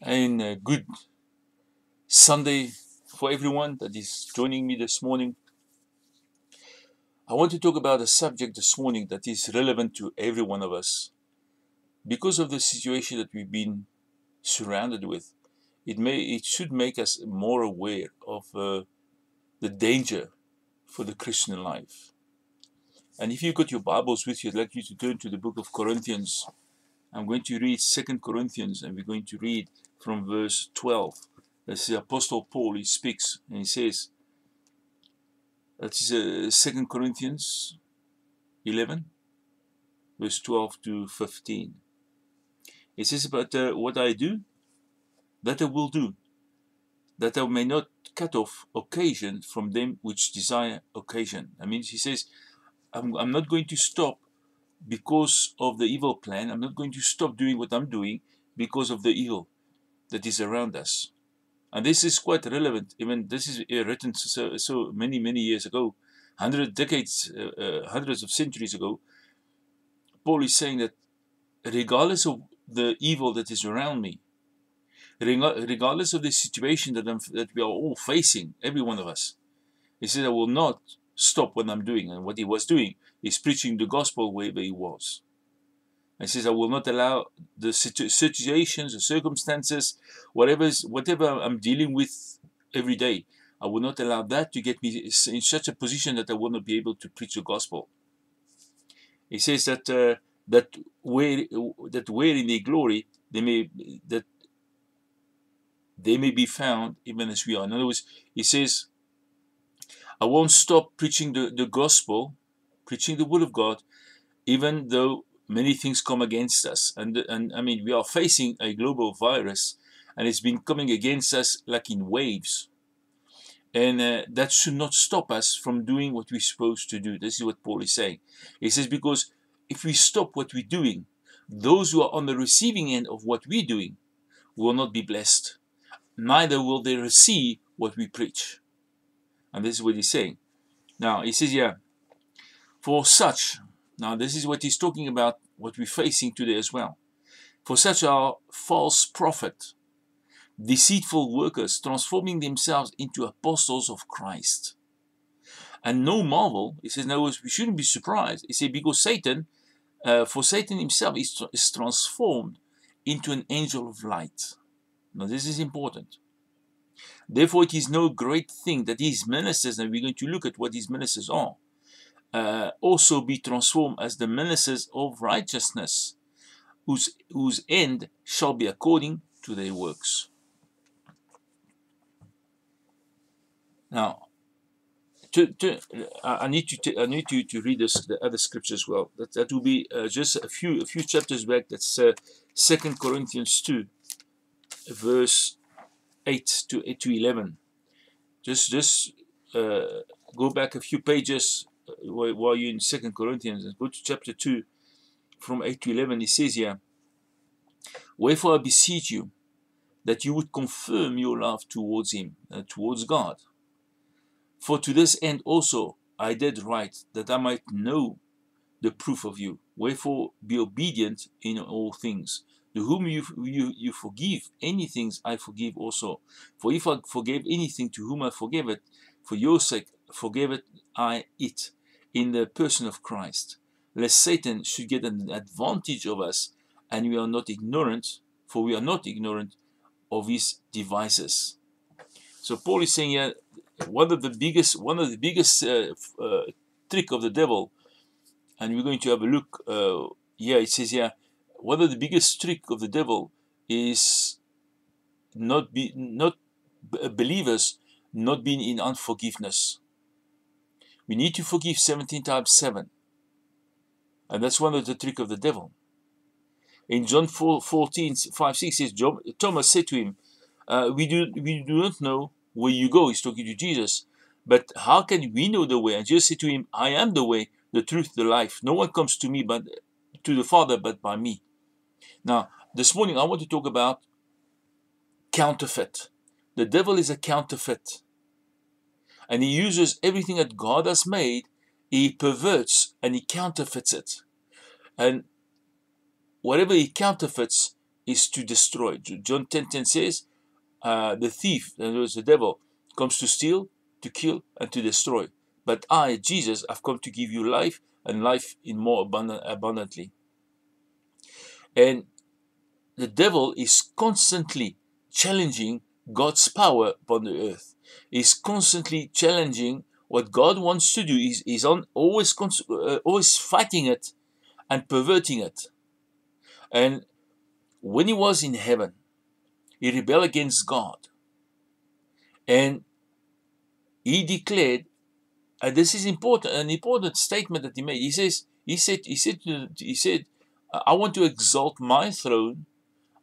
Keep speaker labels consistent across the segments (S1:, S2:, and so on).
S1: and uh, good Sunday for everyone that is joining me this morning. I want to talk about a subject this morning that is relevant to every one of us. Because of the situation that we've been surrounded with, it may it should make us more aware of uh, the danger for the Christian life. And if you've got your Bibles with you, I'd like you to turn to the book of Corinthians. I'm going to read Second Corinthians, and we're going to read from verse 12. That's the Apostle Paul, he speaks, and he says, that is uh, 2 Corinthians 11, verse 12 to 15. It says about uh, what I do, that I will do, that I may not cut off occasion from them which desire occasion. I mean, he says, I'm, I'm not going to stop because of the evil plan. I'm not going to stop doing what I'm doing because of the evil that is around us. And this is quite relevant. Even this is uh, written so, so many, many years ago, hundred decades, uh, uh, hundreds of centuries ago. Paul is saying that regardless of the evil that is around me, regardless of the situation that, I'm, that we are all facing, every one of us, he says, I will not stop what I'm doing. And what he was doing is preaching the gospel wherever he was. And says, I will not allow the situations, the circumstances, whatever, whatever I'm dealing with every day, I will not allow that to get me in such a position that I will not be able to preach the gospel. He says that uh, that where that where in their glory they may that they may be found even as we are. In other words, he says, I won't stop preaching the, the gospel, preaching the word of God, even though many things come against us. And, and I mean, we are facing a global virus and it's been coming against us like in waves. And uh, that should not stop us from doing what we're supposed to do. This is what Paul is saying. He says, because if we stop what we're doing, those who are on the receiving end of what we're doing will not be blessed. Neither will they receive what we preach. And this is what he's saying. Now, he says, yeah, for such, now, this is what he's talking about, what we're facing today as well. For such are false prophets, deceitful workers, transforming themselves into apostles of Christ. And no marvel, he says, no, we shouldn't be surprised. He says, because Satan, uh, for Satan himself is, is transformed into an angel of light. Now, this is important. Therefore, it is no great thing that his ministers, and we're going to look at what his ministers are, uh, also be transformed as the ministers of righteousness, whose, whose end shall be according to their works. Now, to, to, I need to I need to, to read this, the other scriptures as well. That that will be uh, just a few a few chapters back. That's uh, Second Corinthians two, verse eight to eight to eleven. Just just uh, go back a few pages while you're in Second Corinthians, go to chapter 2 from 8 to 11, it says here, Wherefore I beseech you that you would confirm your love towards him, uh, towards God. For to this end also I did write, that I might know the proof of you. Wherefore be obedient in all things. To whom you, you, you forgive anything, I forgive also. For if I forgave anything to whom I forgave it, for your sake forgave it I it in the person of Christ, lest Satan should get an advantage of us and we are not ignorant, for we are not ignorant of his devices. So Paul is saying here, one of the biggest, one of the biggest uh, uh, trick of the devil, and we're going to have a look. Uh, here it says here, one of the biggest trick of the devil is not be not believers not being in unforgiveness. We need to forgive 17 times 7. And that's one of the trick of the devil. In John 4, 14, 5, 6 says, Thomas said to him, uh, we, do, we do not know where you go. He's talking to Jesus. But how can we know the way? And Jesus said to him, I am the way, the truth, the life. No one comes to me but to the Father but by me. Now, this morning I want to talk about counterfeit. The devil is a counterfeit and he uses everything that God has made, he perverts and he counterfeits it. And whatever he counterfeits is to destroy. John 10:10 10, 10 says, uh, "The thief, that was the devil, comes to steal, to kill, and to destroy. But I, Jesus, have come to give you life and life in more abundant, abundantly." And the devil is constantly challenging God's power upon the earth. He's constantly challenging what God wants to do. He's, he's on, always, uh, always fighting it and perverting it. And when he was in heaven, he rebelled against God. And he declared, and this is important, an important statement that he made. He says, he said, he said, he said, I want to exalt my throne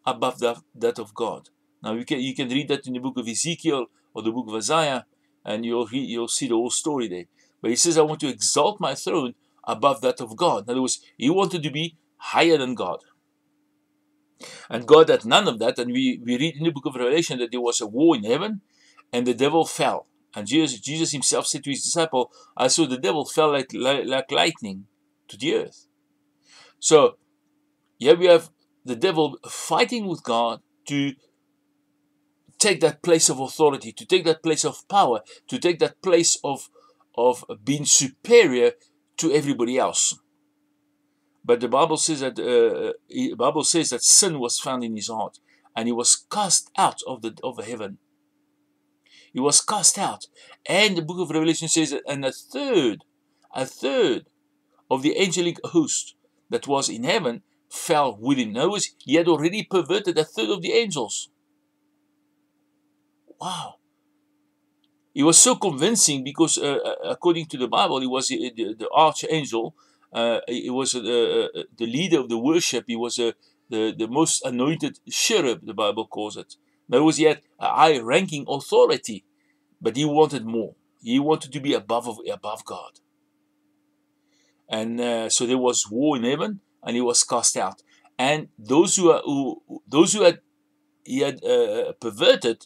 S1: above that, that of God. Now you can you can read that in the book of Ezekiel or the book of Isaiah, and you'll you'll see the whole story there. But he says, I want to exalt my throne above that of God. In other words, he wanted to be higher than God. And God had none of that. And we, we read in the book of Revelation that there was a war in heaven and the devil fell. And Jesus, Jesus himself said to his disciple, I saw the devil fell like, like, like lightning to the earth. So here we have the devil fighting with God to take that place of authority, to take that place of power, to take that place of, of being superior to everybody else. But the Bible says that uh, the Bible says that sin was found in his heart, and he was cast out of the of heaven. He was cast out, and the book of Revelation says that, and a third, a third of the angelic host that was in heaven fell with him. Words, he had already perverted a third of the angels. Wow. It was so convincing because, uh, uh according to the Bible, he was the, the, the archangel uh, he was uh, uh, the leader of the worship. He was uh, the, the most anointed cherub, the Bible calls it. In was yet a high ranking authority, but he wanted more. He wanted to be above, above God. And uh, so there was war in heaven, and he was cast out. And those who, are, who those who had he had uh, perverted,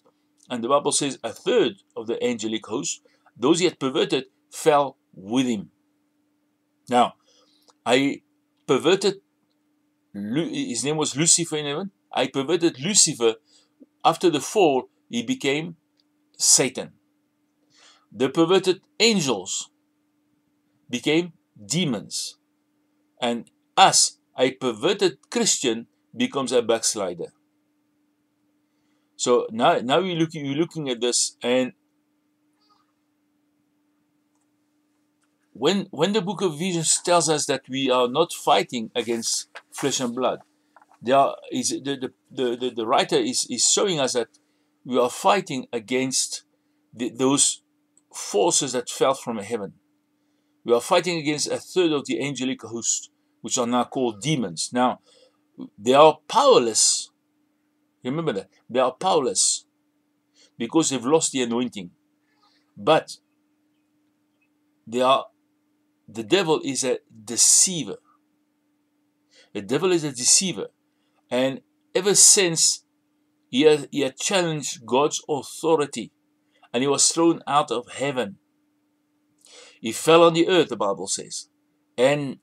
S1: and the Bible says a third of the angelic host, those had perverted fell with him. Now, I perverted, his name was Lucifer in heaven. I perverted Lucifer. After the fall, he became Satan. The perverted angels became demons. And us, a perverted Christian, becomes a backslider. So now, now you're looking, you're looking at this, and when when the book of Ephesians tells us that we are not fighting against flesh and blood, there is the, the, the, the, the writer is, is showing us that we are fighting against the, those forces that fell from heaven. We are fighting against a third of the angelic host, which are now called demons. Now, they are powerless. Remember that. They are powerless because they've lost the anointing. But they are the devil is a deceiver. The devil is a deceiver. And ever since he had, he had challenged God's authority and he was thrown out of heaven, he fell on the earth, the Bible says. And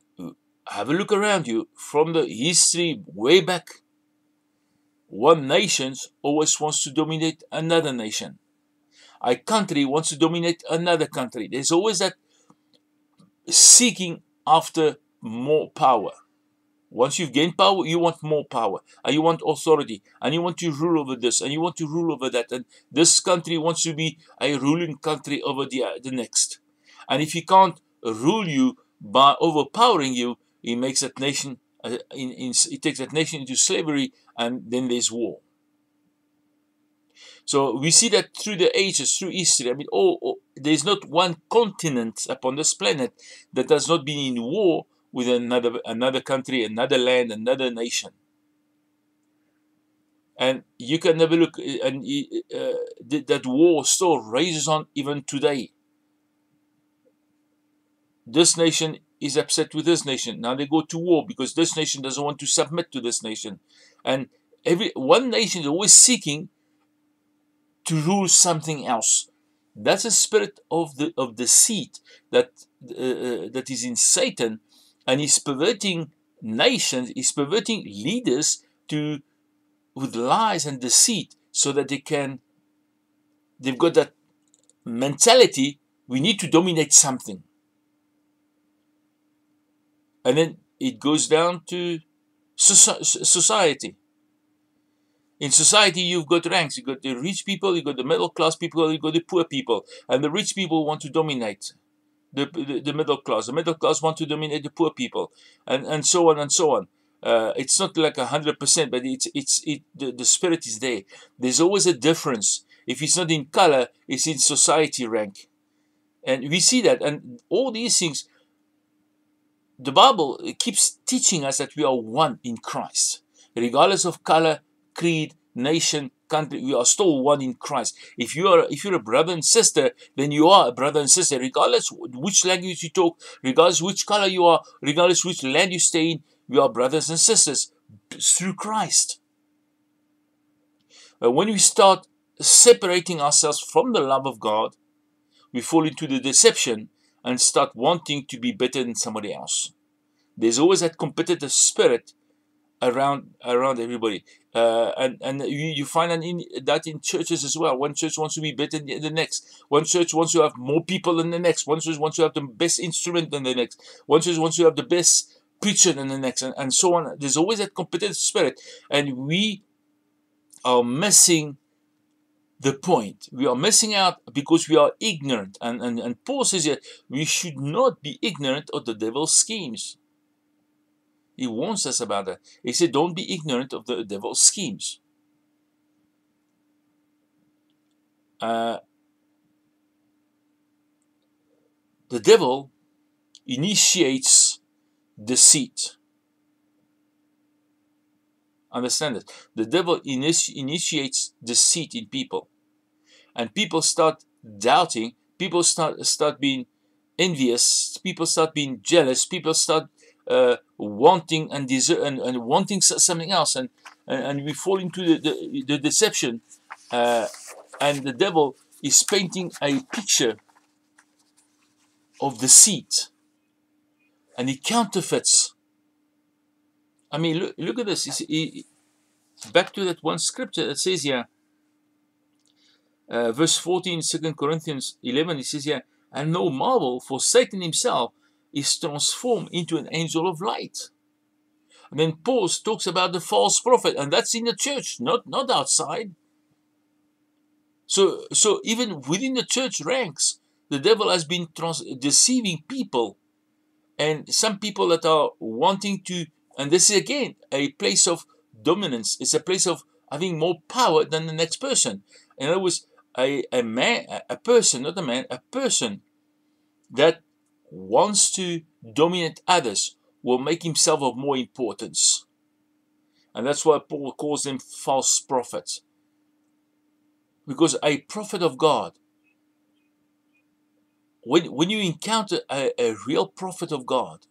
S1: have a look around you from the history way back. One nation always wants to dominate another nation. A country wants to dominate another country. There's always that seeking after more power. Once you've gained power, you want more power, and you want authority, and you want to rule over this, and you want to rule over that, and this country wants to be a ruling country over the, uh, the next. And if he can't rule you by overpowering you, he makes that nation, Uh, in, in, he takes that nation into slavery, and then there's war. So we see that through the ages, through history. I mean, oh, oh, there's not one continent upon this planet that has not been in war with another another country, another land, another nation. And you can never look, uh, and uh, uh that war still rages on even today. This nation is upset with this nation. Now they go to war because this nation doesn't want to submit to this nation. And every one nation is always seeking to rule something else. That's a spirit of the of deceit that uh, uh, that is in Satan, and he's perverting nations. He's perverting leaders to with lies and deceit so that they can they've got that mentality we need to dominate something and then it goes down to society. In society you've got ranks. You've got the rich people you've got the middle class people you've got the poor people. And the rich people want to dominate the, the, the middle class. The middle class want to dominate the poor people. And and so on and so on. Uh, it's not like a hundred percent, but it's it's it the, the spirit is there. There's always a difference. If it's not in color, it's in society rank, and we see that. And all these things, the Bible uh, keeps teaching us that we are one in Christ, regardless of color, creed, nation, country. We are still one in Christ. If you are if you're a brother and sister, then you are a brother and sister, regardless which language you talk, regardless which color you are, regardless which land you stay in we are brothers and sisters through Christ. But when we start separating ourselves from the love of God, we fall into the deception and start wanting to be better than somebody else. There's always that competitive spirit around around everybody, uh, and and you, you find that in that in churches as well. One church wants to be better than the next. One church wants to have more people than the next. One church wants to have the best instrument than the next. One church wants to have the best preacher than the next, and, and so on. There's always that competitive spirit, and we are missing the point. We are missing out because we are ignorant. And, and, and Paul says that we should not be ignorant of the devil's schemes. He warns us about that. He said, don't be ignorant of the devil's schemes. Uh, the devil initiates deceit. Understand it. The devil initi initiates deceit in people. And people start doubting, people start, start being envious, people start being jealous, people start uh, wanting and, and, and wanting something else. And, and, and we fall into the, the, the deception. Uh, and the devil is painting a picture of deceit and he counterfeits. I mean, look, look at this. He, back to that one scripture that says here, uh, verse 14, 2 Corinthians 11, he says here, and no marvel, for Satan himself is transformed into an angel of light. And then Paul talks about the false prophet, and that's in the church, not, not outside. So, so even within the church ranks, the devil has been trans- deceiving people and some people that are wanting to and this is again a place of dominance. It's a place of having more power than the next person. In other words a, a man a person not a man a person that wants to dominate others will make himself of more importance. And that's why paul calls them false prophets. Because a prophet of god when, when you encounter a, a real prophet of God,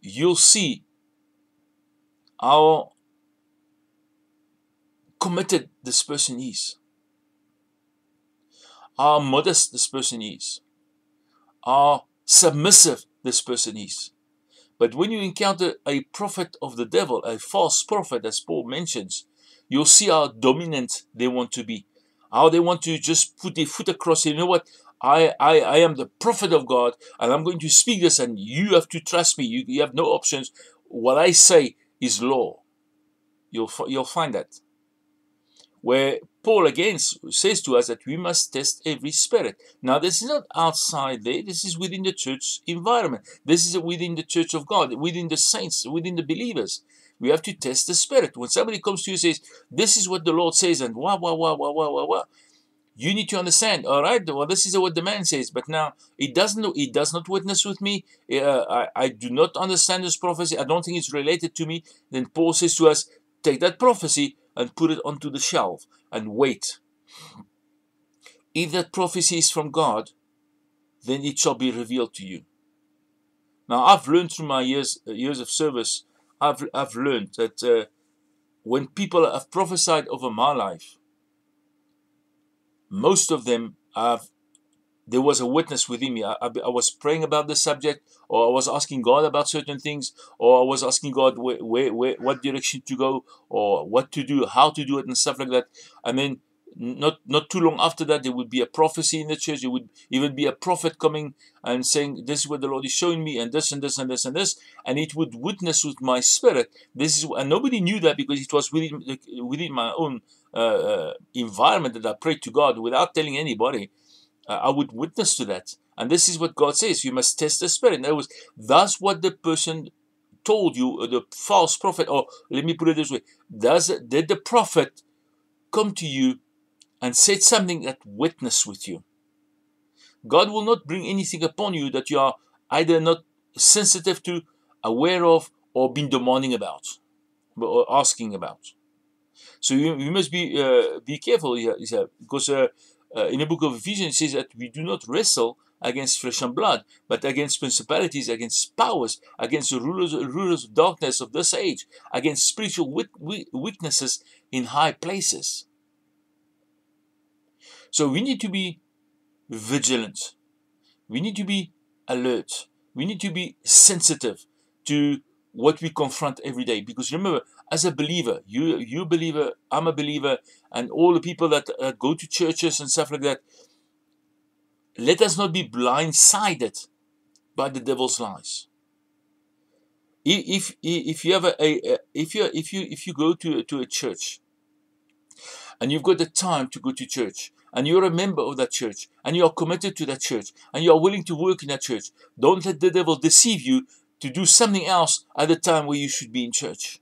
S1: you'll see how committed this person is, how modest this person is, how submissive this person is. But when you encounter a prophet of the devil, a false prophet, as Paul mentions, you'll see how dominant they want to be, how they want to just put their foot across. You know what? I, I, I am the prophet of God and I'm going to speak this and you have to trust me. You, you have no options. What I say is law. You'll, you'll find that. Where Paul again says to us that we must test every spirit. Now, this is not outside there, this is within the church environment. This is within the church of God, within the saints, within the believers. We have to test the spirit. When somebody comes to you and says, This is what the Lord says, and wah, wah, wah, wah, wah, wah, wah you need to understand. All right. Well this is what the man says. But now it doesn't it does not witness with me. Uh, I, I do not understand this prophecy. I don't think it's related to me. Then paul says to us take that prophecy and put it onto the shelf and wait. If that prophecy is from god then it shall be revealed to you. Now i've learned through my years uh, years of service i've, I've learned that uh, when people have prophesied over my life most of them have there was a witness within me. I, I, I, was praying about the subject, or I was asking God about certain things, or I was asking God where, where, where, what direction to go, or what to do, how to do it, and stuff like that. And then not not too long after that, there would be a prophecy in the church. There would even be a prophet coming and saying, "This is what the Lord is showing me, and this and this and this and this," and it would witness with my spirit. This is, and nobody knew that because it was within within my own uh, uh, environment that I prayed to God without telling anybody uh, I would witness to that. And this is what God says you must test the spirit. In other words, that's what the person told you, the false prophet, or let me put it this way does did the prophet come to you and said something that witness with you? God will not bring anything upon you that you are either not sensitive to, aware of, or been demanding about, or asking about. So you, you must be uh, be careful here, because uh, uh, in the book of Ephesians, it says that we do not wrestle against flesh and blood, but against principalities, against powers, against the rulers, rulers of darkness of this age, against spiritual weaknesses in high places. So we need to be vigilant. We need to be alert. We need to be sensitive to what we confront every day. Because remember, as a believer, you you believer, I'm a believer, and all the people that uh, go to churches and stuff like that, let us not be blindsided by the devil's lies. If if you have a, a, if you if you if you go to to a church, and you've got the time to go to church, and you're a member of that church, and you are committed to that church, and you are willing to work in that church, don't let the devil deceive you to do something else at the time where you should be in church.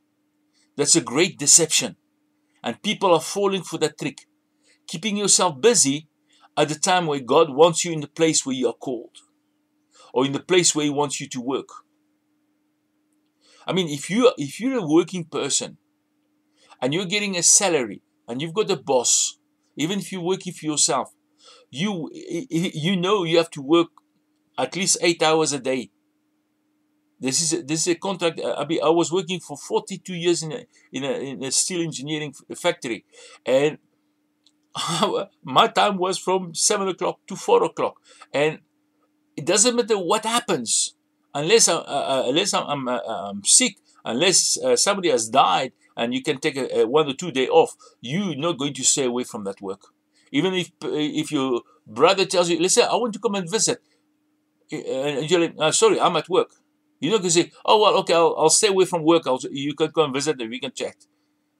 S1: That's a great deception. And people are falling for that trick. Keeping yourself busy at the time where God wants you in the place where you are called. Or in the place where He wants you to work. I mean, if you if you're a working person and you're getting a salary and you've got a boss, even if you're working for yourself, you you know you have to work at least eight hours a day this is a, this is a contract. I, mean, I was working for 42 years in a, in a, in a steel engineering factory, and my time was from seven o'clock to four o'clock, and it doesn't matter what happens unless I, uh, uh, unless I'm, I'm, uh, I'm, sick, unless uh, somebody has died, and you can take a, a, one or two day off. You're not going to stay away from that work, even if if your brother tells you, "Listen, I want to come and visit," and you're like, uh, "Sorry, I'm at work." You're not going to say, oh, well, okay, I'll, I'll stay away from work. I'll, you can come visit and we can chat.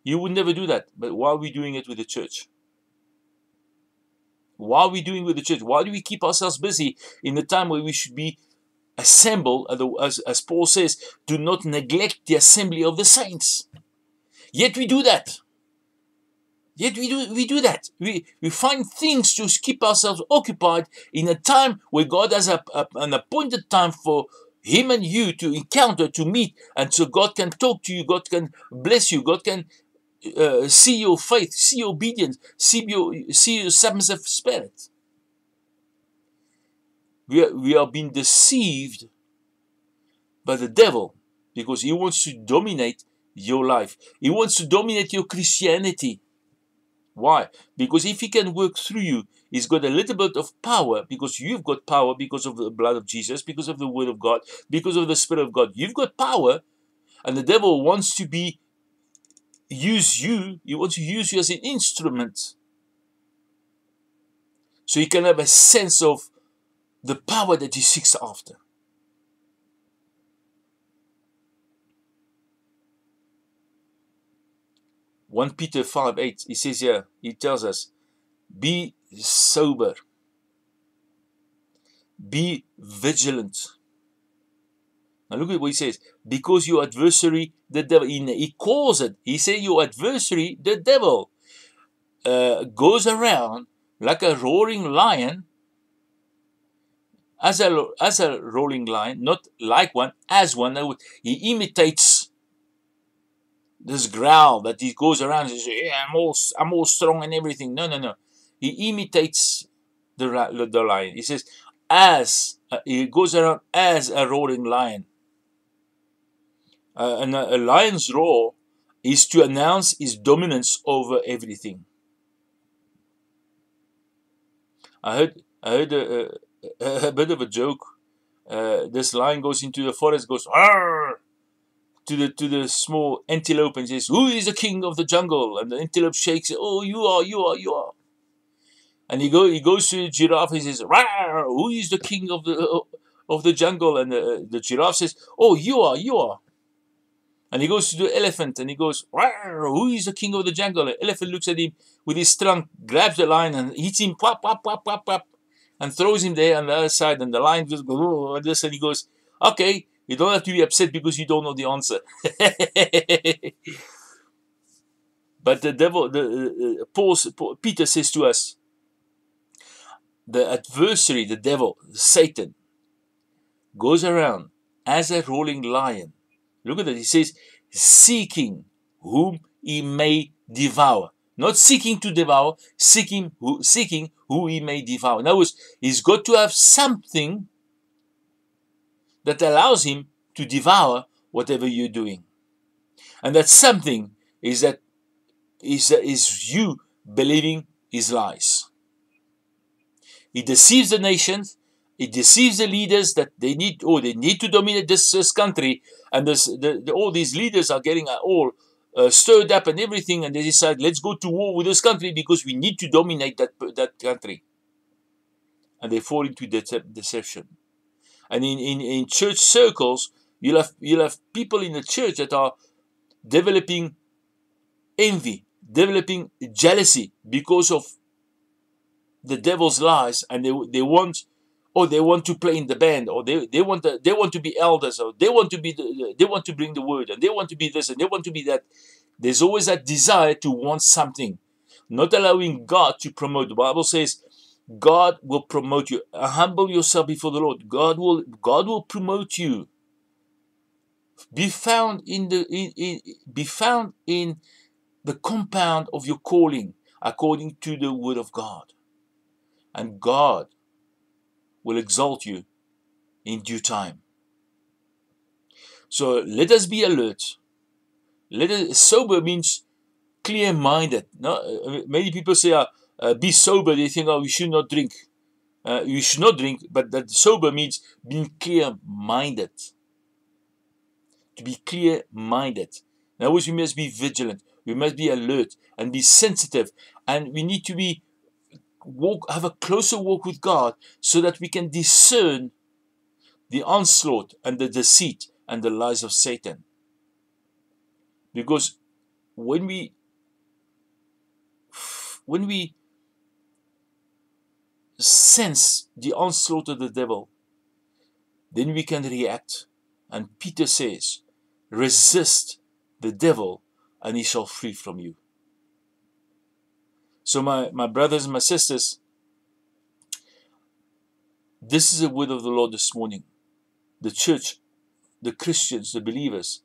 S1: You would never do that. But why are we doing it with the church? Why are we doing with the church? Why do we keep ourselves busy in the time where we should be assembled? As, as Paul says, do not neglect the assembly of the saints. Yet we do that. Yet we do, we do that. We, we find things to keep ourselves occupied in a time where God has a, a, an appointed time for him and you to encounter, to meet, and so God can talk to you, God can bless you, God can uh, see your faith, see your obedience, see your, see your submissive spirit. We are, we are being deceived by the devil because he wants to dominate your life. He wants to dominate your Christianity. Why? Because if he can work through you, he's got a little bit of power because you've got power because of the blood of Jesus, because of the word of God, because of the Spirit of God. You've got power, and the devil wants to be use you, he wants to use you as an instrument. So he can have a sense of the power that he seeks after. 1 Peter 5 8, he says here, he tells us, be sober, be vigilant. Now look at what he says, because your adversary, the devil, he, calls it, he says your adversary, the devil, uh, goes around like a roaring lion, as a, as a roaring lion, not like one, as one. He imitates this growl that he goes around and says, "Yeah, I'm all, I'm all strong and everything." No, no, no. He imitates the the lion. He says, "As uh, he goes around as a roaring lion." Uh, and a, a lion's roar is to announce his dominance over everything. I heard I heard a, a, a bit of a joke. Uh, this lion goes into the forest, goes to the to the small antelope and says, "Who is the king of the jungle?" And the antelope shakes. "Oh, you are, you are, you are." And he go he goes to the giraffe and says, Rawr, "Who is the king of the of the jungle?" And the, the giraffe says, "Oh, you are, you are." And he goes to the elephant and he goes, Who is the king of the jungle? The elephant looks at him with his trunk, grabs the lion and hits him, pop, pop, pop, pop, pop, and throws him there on the other side. And the lion just goes, oh, this, and he goes, Okay, you don't have to be upset because you don't know the answer. but the devil, the uh, Paul, Peter says to us, the adversary, the devil, Satan, goes around as a rolling lion Look at that. He says, seeking whom he may devour. Not seeking to devour, seeking who, seeking who he may devour. In other words, he's got to have something that allows him to devour whatever you're doing. And that something is that is, is you believing his lies. He deceives the nations, it deceives the leaders that they need, oh, they need to dominate this, this country, and this, the, the, all these leaders are getting all uh, stirred up and everything, and they decide, let's go to war with this country because we need to dominate that that country, and they fall into de- deception. And in, in, in church circles, you'll have you'll have people in the church that are developing envy, developing jealousy because of the devil's lies, and they they want or they want to play in the band or they, they want to, they want to be elders or they want to be the, they want to bring the word and they want to be this and they want to be that. There's always that desire to want something not allowing god to promote. The bible says god will promote you. Humble yourself before the lord. God will god will promote you. Be found in the in, in be found in the compound of your calling according to the word of god and god will exalt you in due time. So let us be alert. Let us, sober means clear-minded. No, uh, many people say, uh, uh, "Be sober." They think, "Oh, we should not drink." Uh, you should not drink, but that sober means being clear-minded. To be clear-minded. Now, we must be vigilant. We must be alert and be sensitive, and we need to be walk, have a closer walk with God so that we can discern the onslaught and the deceit and the lies of Satan. Because when we when we sense the onslaught of the devil, then we can react. And Peter says, resist the devil and he shall flee from you. So, my, my brothers and my sisters, this is the word of the Lord this morning. The church, the Christians, the believers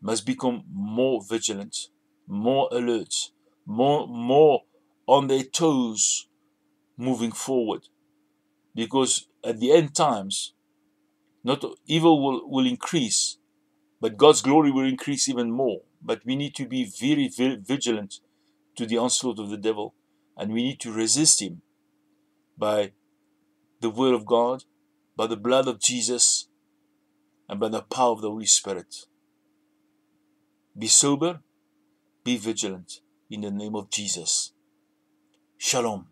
S1: must become more vigilant, more alert, more, more on their toes moving forward. Because at the end times, not evil will, will increase, but God's glory will increase even more. But we need to be very, very vigilant to the onslaught of the devil, and we need to resist him by the word of God, by the blood of Jesus, and by the power of the Holy Spirit. Be sober, be vigilant in the name of Jesus. Shalom.